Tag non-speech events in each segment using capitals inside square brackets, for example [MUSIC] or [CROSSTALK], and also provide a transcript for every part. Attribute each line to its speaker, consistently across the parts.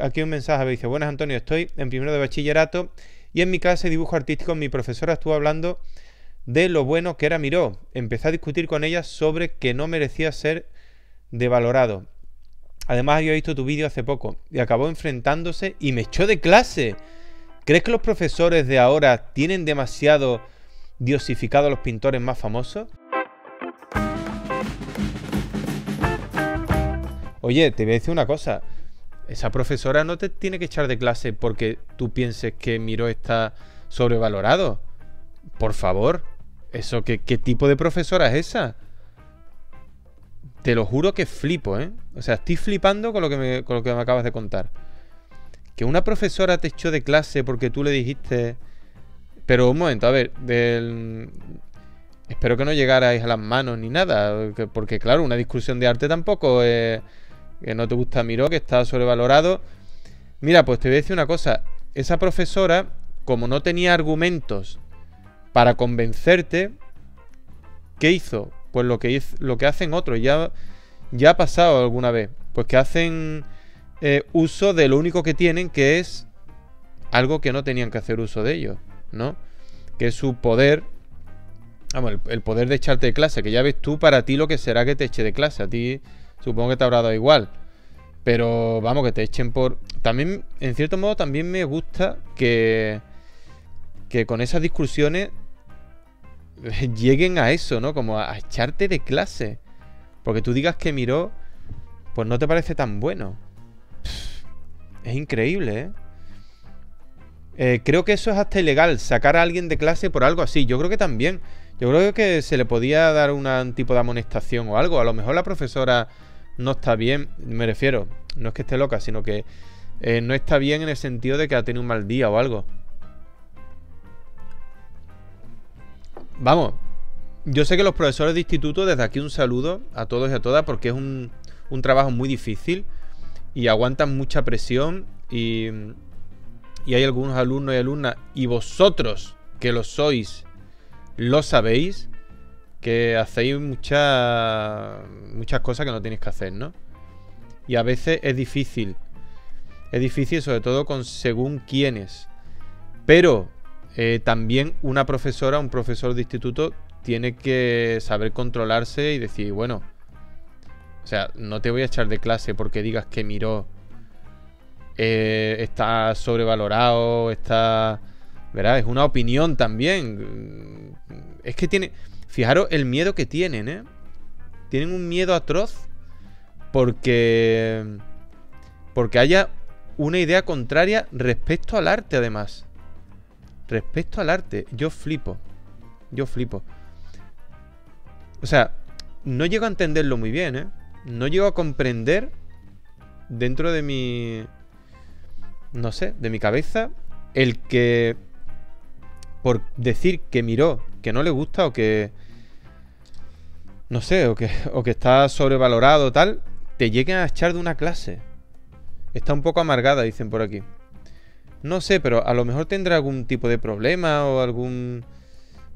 Speaker 1: Aquí un mensaje, dice, buenas Antonio, estoy en primero de bachillerato y en mi clase de dibujo artístico mi profesora estuvo hablando de lo bueno que era Miró. Empecé a discutir con ella sobre que no merecía ser devalorado. Además había visto tu vídeo hace poco y acabó enfrentándose y me echó de clase. ¿Crees que los profesores de ahora tienen demasiado diosificado a los pintores más famosos? Oye, te voy a decir una cosa. Esa profesora no te tiene que echar de clase porque tú pienses que Miro está sobrevalorado. Por favor. ¿Eso qué, qué tipo de profesora es esa? Te lo juro que flipo, ¿eh? O sea, estoy flipando con lo que me, con lo que me acabas de contar. Que una profesora te echó de clase porque tú le dijiste... Pero un momento, a ver, del... espero que no llegarais a las manos ni nada, porque claro, una discusión de arte tampoco es que no te gusta Miró, que está sobrevalorado. Mira, pues te voy a decir una cosa. Esa profesora, como no tenía argumentos para convencerte, ¿qué hizo? Pues lo que, lo que hacen otros. Ya, ya ha pasado alguna vez. Pues que hacen eh, uso de lo único que tienen, que es algo que no tenían que hacer uso de ellos, ¿no? Que es su poder Vamos, el, el, poder de echarte de clase, que ya ves tú para ti lo que será que te eche de clase. A ti Supongo que te habrá dado igual. Pero vamos, que te echen por... También, en cierto modo, también me gusta que... Que con esas discusiones [LAUGHS] lleguen a eso, ¿no? Como a, echarte de clase. Porque tú digas que miró, pues no te parece tan bueno. Es increíble, ¿eh? ¿eh? Creo que eso es hasta ilegal, sacar a alguien de clase por algo así. Yo creo que también. Yo creo que se le podía dar un tipo de amonestación o algo. A lo mejor la profesora no está bien, me refiero, no es que esté loca, sino que eh, no está bien en el sentido de que ha tenido un mal día o algo. Vamos, yo sé que los profesores de instituto, desde aquí un saludo a todos y a todas, porque es un, trabajo muy difícil y aguantan mucha presión y, y hay algunos alumnos y alumnas, y vosotros que lo sois, lo sabéis, que hacéis muchas muchas cosas que no tenéis que hacer, ¿no? Y a veces es difícil. Es difícil sobre todo con según quiénes. Pero eh, también una profesora, un profesor de instituto, tiene que saber controlarse y decir, bueno, o sea, no te voy a echar de clase porque digas que miró eh, está sobrevalorado, está... ¿Verdad? Es una opinión también. Es que tiene... Fijaros el miedo que tienen, ¿eh? Tienen un miedo atroz porque... Porque haya una idea contraria respecto al arte, además. Respecto al arte. Yo flipo. Yo flipo. O sea, no llego a entenderlo muy bien, ¿eh? No llego a comprender dentro de mi... No sé, de mi cabeza, el que... Por decir que miró, que no le gusta o que no sé, o que, o que está sobrevalorado o tal, te lleguen a echar de una clase. Está un poco amargada, dicen por aquí. No sé, pero a lo mejor tendrá algún tipo de problema o algún...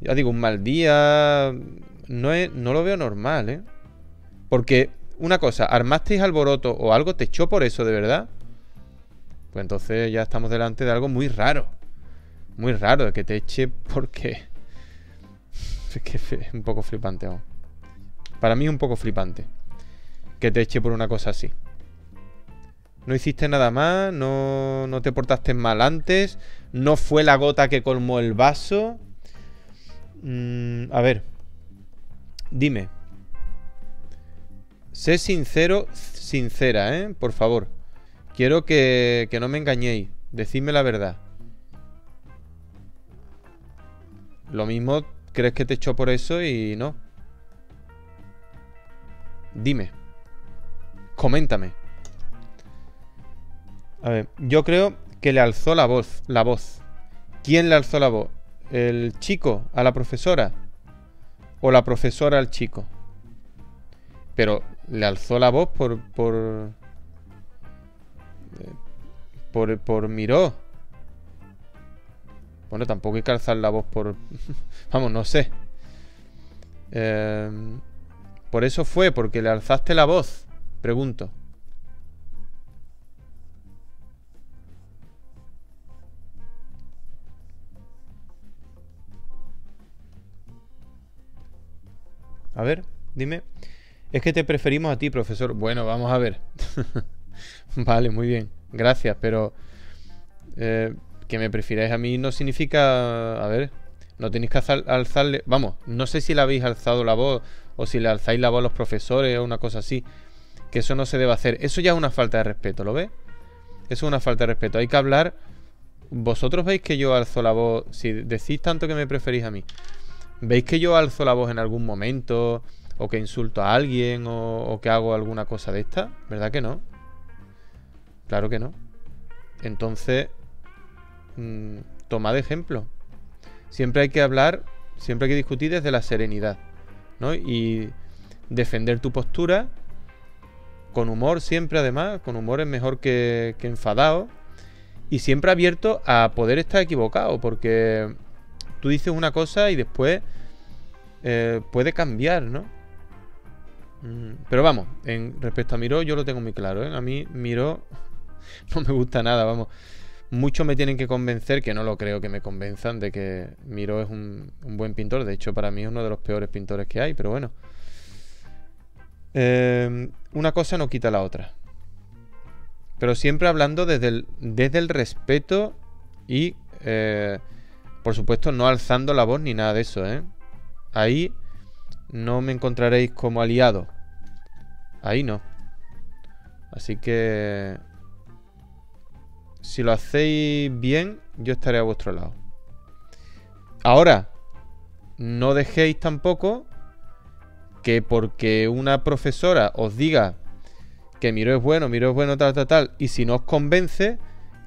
Speaker 1: Ya digo, un mal día... No, no lo veo normal, ¿eh? Porque, una cosa, armasteis alboroto o algo te echó por eso, ¿de verdad? Pues entonces ya estamos delante de algo muy raro. Muy raro, que te eche porque... [LAUGHS] Es que es un poco flipante, ¿no? Para mí es un poco flipante que te eche por una cosa así. No hiciste nada más, no, no te portaste mal antes, no fue la gota que colmó el vaso. Mm, a ver, dime. Sé sincero, sincera, ¿eh? Por favor. Quiero que, que no me engañéis. Decidme la verdad. Lo mismo crees que te echó por eso y no. Dime. Coméntame. A ver, yo creo que le alzó la voz, la voz. ¿Quién le alzó la voz? ¿El chico a la profesora? ¿O la profesora al chico? Pero le alzó la voz por. por. por, por miró. Bueno, tampoco hay que alzar la voz por... [LAUGHS] Vamos, no sé. Eh, por eso fue, porque le alzaste la voz. Pregunto. A ver, dime. Es que te preferimos a ti, profesor. Bueno, vamos a ver. [LAUGHS] vale, muy bien. Gracias, pero... Eh, que me prefiráis a mí no significa... A ver, no tenéis que alzarle... Vamos, no sé si le habéis alzado la voz o si le alzáis la voz a los profesores o una cosa así. Que eso no se debe hacer. Eso ya es una falta de respeto, ¿lo ves? Eso es una falta de respeto. Hay que hablar... Vosotros veis que yo alzo la voz... Si decís tanto que me preferís a mí. ¿Veis que yo alzo la voz en algún momento? ¿O que insulto a alguien? ¿O, o que hago alguna cosa de esta? ¿Verdad que no? Claro que no. Entonces, mmm, toma de ejemplo. Siempre hay que hablar, siempre hay que discutir desde la serenidad, ¿no? Y defender tu postura con humor siempre, además, con humor es mejor que, que enfadado. Y siempre abierto a poder estar equivocado, porque tú dices una cosa y después eh, puede cambiar, ¿no? Mm, pero vamos, en respecto a Miro, yo lo tengo muy claro, ¿eh? A mí Miro [LAUGHS] no me gusta nada, vamos. Muchos me tienen que convencer, que no lo creo que me convenzan, de que Miro es un, buen pintor. De hecho, para mí es uno de los peores pintores que hay, pero bueno. Eh, una cosa no quita la otra. Pero siempre hablando desde el, desde el respeto y, eh, por supuesto, no alzando la voz ni nada de eso. ¿eh? Ahí no me encontraréis como aliado. Ahí no. Así que si lo hacéis bien, yo estaré a vuestro lado. Ahora, no dejéis tampoco que porque una profesora os diga que Miro es bueno, Miro es bueno, tal, tal, tal, y si no os convence,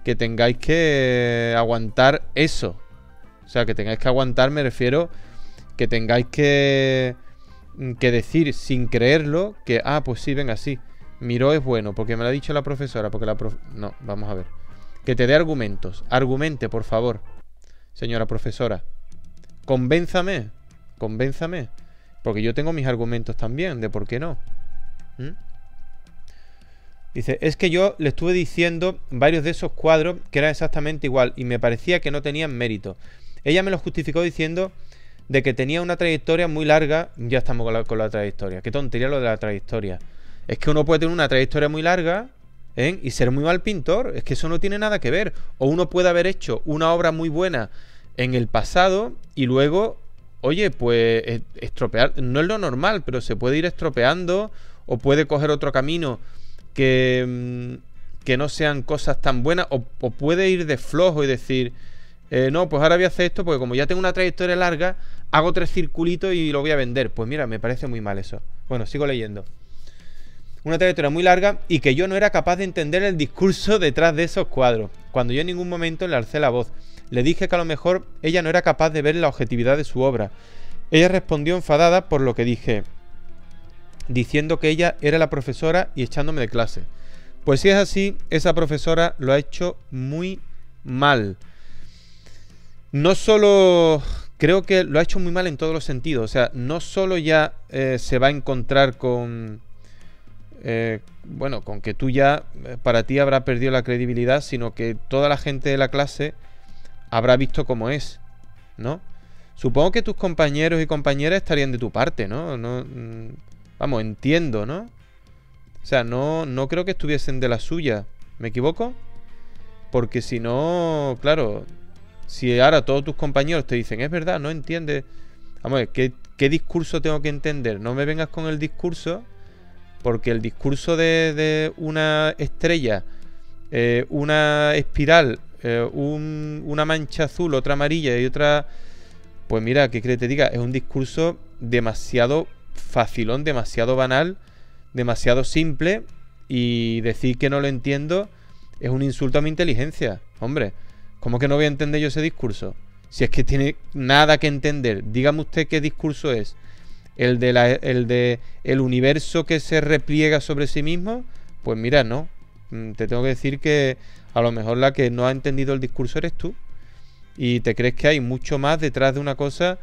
Speaker 1: que tengáis que aguantar eso. O sea, que tengáis que aguantar, me refiero, que tengáis que, que decir sin creerlo que, ah, pues sí, venga, sí, Miro es bueno, porque me lo ha dicho la profesora, porque la prof... No, vamos a ver. Que te dé argumentos. Argumente, por favor, señora profesora. Convénzame. Convénzame. Porque yo tengo mis argumentos también de por qué no. ¿Mm? Dice, es que yo le estuve diciendo varios de esos cuadros que eran exactamente igual y me parecía que no tenían mérito. Ella me lo justificó diciendo de que tenía una trayectoria muy larga. Ya estamos con la, con la trayectoria. Qué tontería lo de la trayectoria. Es que uno puede tener una trayectoria muy larga ¿eh? y ser muy mal pintor. Es que eso no tiene nada que ver. O uno puede haber hecho una obra muy buena en el pasado y luego, oye, pues e, estropear. No es lo normal, pero se puede ir estropeando o puede coger otro camino que, mm, que no sean cosas tan buenas o, puede ir de flojo y decir, eh, no, pues ahora voy a hacer esto porque como ya tengo una trayectoria larga, hago tres circulitos y lo voy a vender. Pues mira, me parece muy mal eso. Bueno, sigo leyendo una trayectoria muy larga y que yo no era capaz de entender el discurso detrás de esos cuadros, cuando yo en ningún momento le alcé la voz. Le dije que a lo mejor ella no era capaz de ver la objetividad de su obra. Ella respondió enfadada por lo que dije, diciendo que ella era la profesora y echándome de clase. Pues si es así, esa profesora lo ha hecho muy mal. No solo creo que lo ha hecho muy mal en todos los sentidos. O sea, no solo ya eh, se va a encontrar con, eh, bueno, con que tú ya, eh, para ti habrá perdido la credibilidad, sino que toda la gente de la clase habrá visto cómo es, ¿no? Supongo que tus compañeros y compañeras estarían de tu parte, ¿no? no mm, vamos, entiendo, ¿no? O sea, no, no creo que estuviesen de la suya. ¿Me equivoco? Porque si no, claro, si ahora todos tus compañeros te dicen, es verdad, no entiendes. Vamos, ¿qué, ¿qué discurso tengo que entender? No me vengas con el discurso porque el discurso de, una estrella, eh, una espiral, eh, una mancha azul, otra amarilla y otra... Pues mira, ¿qué crees te diga? Es un discurso demasiado facilón, demasiado banal, demasiado simple y decir que no lo entiendo es un insulto a mi inteligencia. Hombre, ¿cómo que no voy a entender yo ese discurso? Si es que tiene nada que entender, dígame usted qué discurso es el de, la, el de el universo que se repliega sobre sí mismo, pues mira, no. Mm, te tengo que decir que a lo mejor la que no ha entendido el discurso eres tú. Y te crees que hay mucho más detrás de una cosa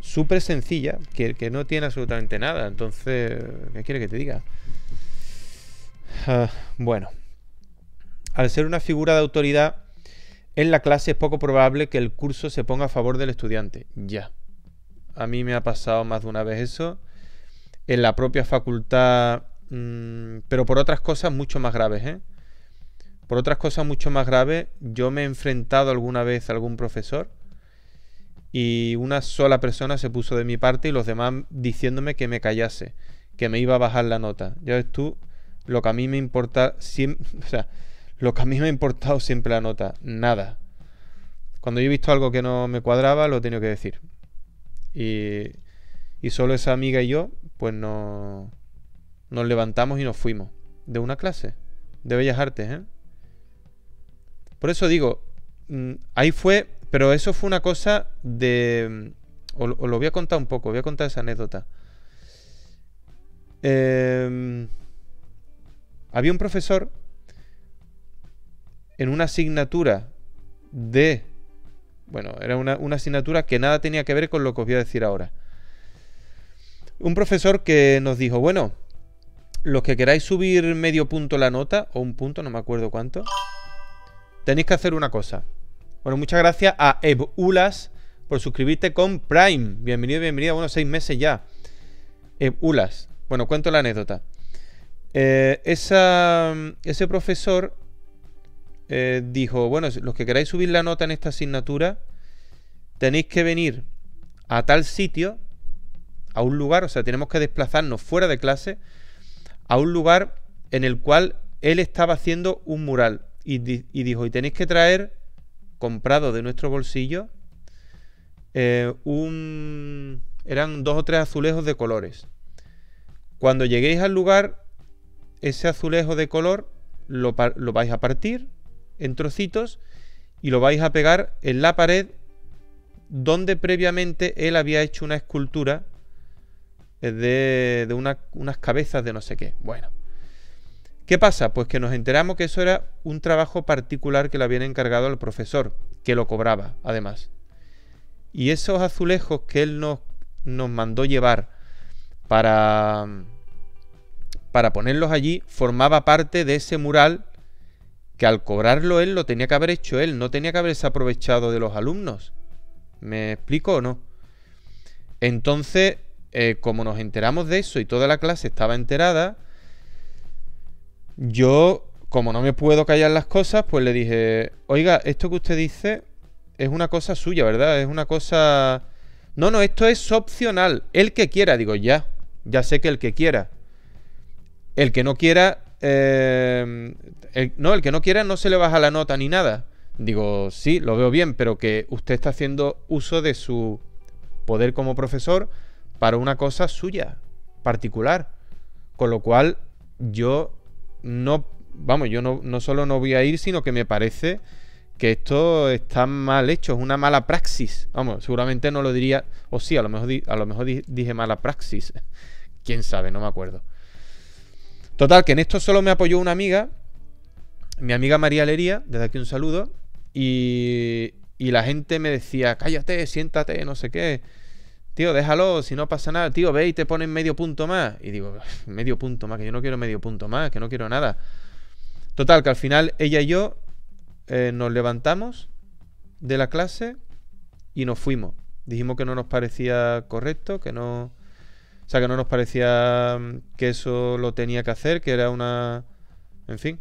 Speaker 1: súper sencilla, que, que, no tiene absolutamente nada. Entonces, ¿qué quiere que te diga? Ah, bueno, al ser una figura de autoridad en la clase es poco probable que el curso se ponga a favor del estudiante. Ya. A mí me ha pasado más de una vez eso. en la propia facultad, mm, pero por otras cosas mucho más graves, ¿eh? Por otras cosas mucho más graves, yo me he enfrentado alguna vez a algún profesor y una sola persona se puso de mi parte y los demás diciéndome que me callase, que me iba a bajar la nota. Ya ves tú, lo que a mí me importa siempre, [LAUGHS] o sea, lo que a mí me ha importado siempre la nota, nada. Cuando yo he visto algo que no me cuadraba, lo he tenido que decir. Y, y solo esa amiga y yo, pues no, nos levantamos y nos fuimos de una clase de Bellas Artes. ¿eh? Por eso digo, mm, ahí fue, pero eso fue una cosa de... Os, lo voy a contar un poco, voy a contar esa anécdota. Em, había un profesor en una asignatura de... Bueno, era una, una asignatura que nada tenía que ver con lo que os voy a decir ahora. Un profesor que nos dijo, bueno, los que queráis subir medio punto la nota, o un punto, no me acuerdo cuánto, tenéis que hacer una cosa. Bueno, muchas gracias a Ebulas por suscribirte con Prime. Bienvenido, bienvenida, bueno, seis meses ya. Ebulas. Bueno, cuento la anécdota. Eh, ese profesor eh, dijo, bueno, los que queráis subir la nota en esta asignatura, tenéis que venir a tal sitio a un lugar, o sea, tenemos que desplazarnos fuera de clase a un lugar en el cual él estaba haciendo un mural y, dijo, y tenéis que traer, comprado de nuestro bolsillo, eh, un... eran dos o tres azulejos de colores. Cuando lleguéis al lugar, ese azulejo de color lo, lo vais a partir en trocitos y lo vais a pegar en la pared donde previamente él había hecho una escultura de, de unas cabezas de no sé qué. Bueno. ¿Qué pasa? Pues que nos enteramos que eso era un trabajo particular que le habían encargado al profesor, que lo cobraba, además. Y esos azulejos que él nos, nos mandó llevar para, para ponerlos allí, formaba parte de ese mural que al cobrarlo él lo tenía que haber hecho él, no tenía que haberse aprovechado de los alumnos. ¿Me explico o no? Entonces, eh, como nos enteramos de eso y toda la clase estaba enterada, yo, como no me puedo callar las cosas, pues le dije, oiga, esto que usted dice es una cosa suya, ¿verdad? Es una cosa... No, no, esto es opcional. El que quiera, digo, ya, ya sé que el que quiera. El que no quiera, eh, no, el que no quiera no se le baja la nota ni nada. Digo, sí, lo veo bien, pero que usted está haciendo uso de su poder como profesor para una cosa suya, particular. Con lo cual, yo no, vamos, yo no, no solo no voy a ir, sino que me parece que esto está mal hecho, es una mala praxis. Vamos, seguramente no lo diría, o sí, a lo mejor, a lo mejor dije mala praxis. [LAUGHS] Quién sabe, no me acuerdo. Total, que en esto solo me apoyó una amiga, mi amiga María Lería, desde aquí un saludo, y, y la gente me decía, cállate, siéntate, no sé qué tío, déjalo, si no pasa nada, tío, ve y te ponen medio punto más. Y digo, [LAUGHS] medio punto más, que yo no quiero medio punto más, que no quiero nada. Total, que al final ella y yo eh, nos levantamos de la clase y nos fuimos. Dijimos que no nos parecía correcto, que no... O sea, que no nos parecía mm, que eso lo tenía que hacer, que era una... En fin.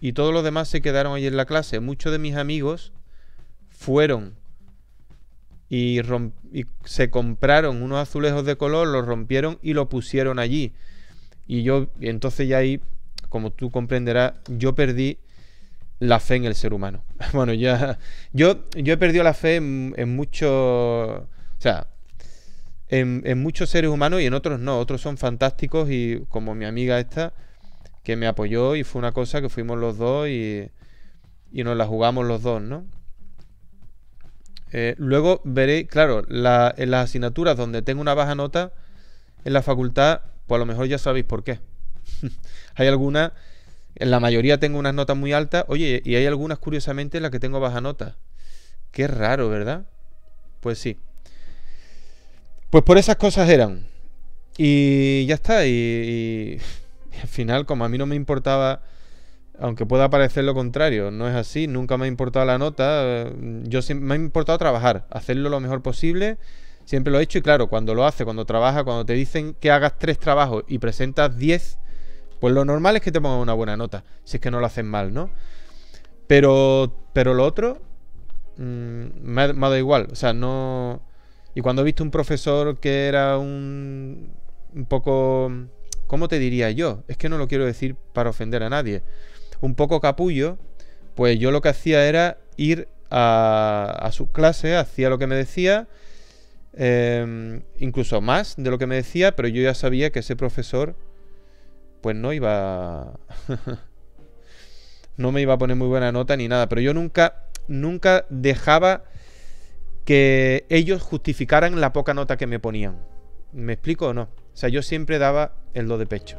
Speaker 1: Y todos los demás se quedaron ahí en la clase. Muchos de mis amigos fueron y, se compraron unos azulejos de color, los rompieron y lo pusieron allí. Y yo, y entonces ya ahí, como tú comprenderás, yo perdí la fe en el ser humano. [LAUGHS] Bueno, ya, yo, yo he perdido la fe en, muchos, o sea, en, muchos seres humanos y en otros no. Otros son fantásticos y como mi amiga esta, que me apoyó y fue una cosa que fuimos los dos y, y nos la jugamos los dos, ¿no? Eh, luego veré, claro, en las asignaturas donde tengo una baja nota en la facultad, pues a lo mejor ya sabéis por qué. [LAUGHS] hay algunas, en la mayoría tengo unas notas muy altas, oye, y hay algunas curiosamente en las que tengo baja nota. Qué raro, ¿verdad? Pues sí. Pues por esas cosas eran. Y ya está. y [LAUGHS] al final, como a mí no me importaba aunque pueda parecer lo contrario, no es así, nunca me ha importado la nota, yo me ha importado trabajar, hacerlo lo mejor posible, Siempre lo he hecho y claro, cuando lo hace, cuando trabaja, cuando te dicen que hagas tres trabajos y presentas 10, pues lo normal es que te pongan una buena nota, si es que no lo hacen mal, ¿no? Pero, pero lo otro mm, me, ha, dado igual, o sea, no... Y cuando he visto un profesor que era un, un poco... ¿Cómo te diría yo? Es que no lo quiero decir para ofender a nadie. Un poco capullo, pues yo lo que hacía era ir a, a su clase, hacía lo que me decía Em, incluso más de lo que me decía, pero yo ya sabía que ese profesor pues no iba [LAUGHS] no me iba a poner muy buena nota ni nada, pero yo nunca nunca dejaba que ellos justificaran la poca nota que me ponían. ¿Me explico o no? O sea, yo siempre daba el do de pecho.